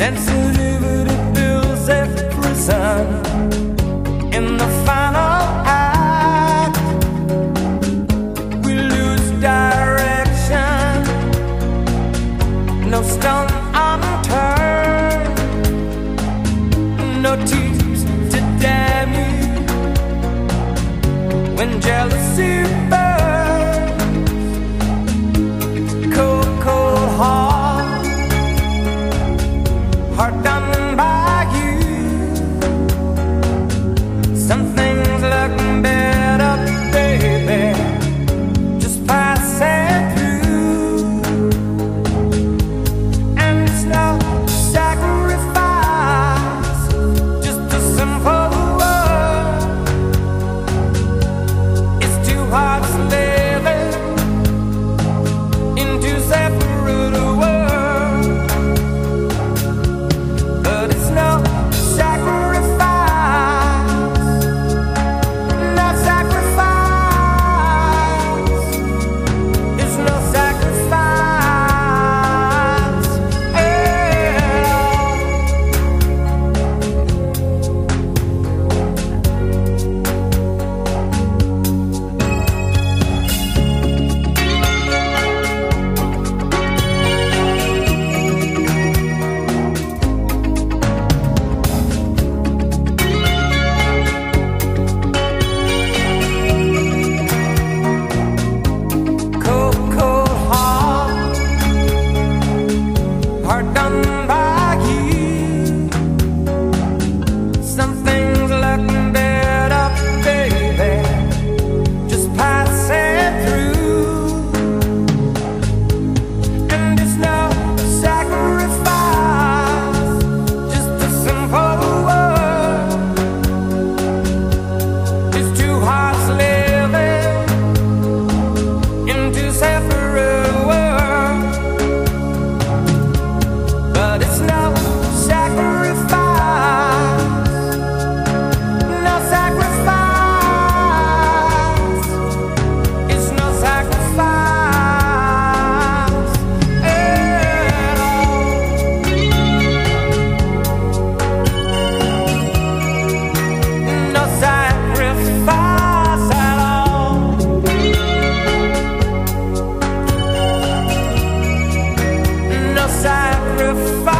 Sensitivity to bills prison. In the final act, we lose direction. No stone unturned, no tears to damn you. When jealousy. sacrifice